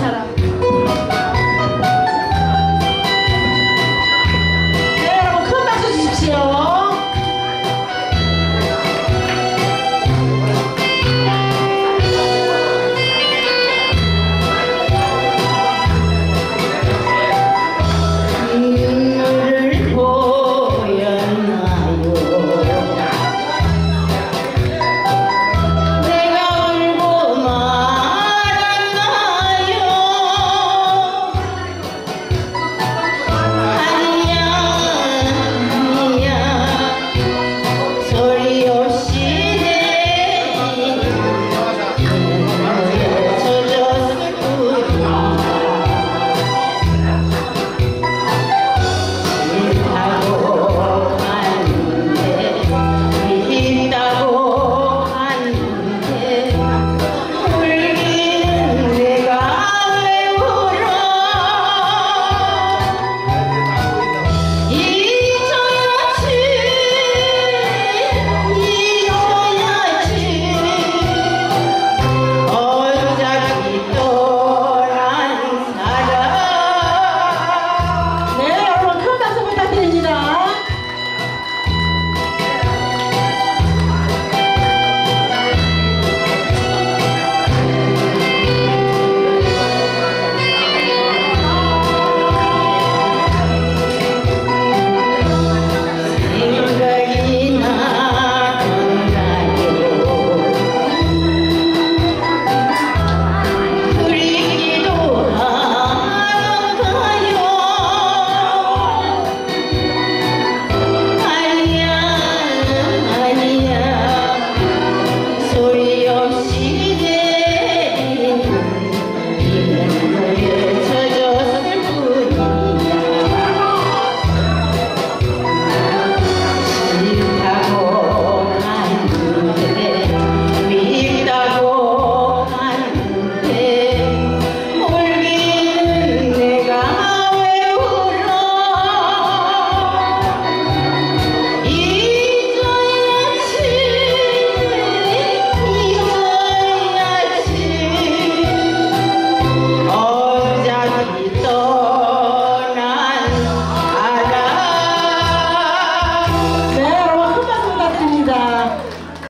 사람.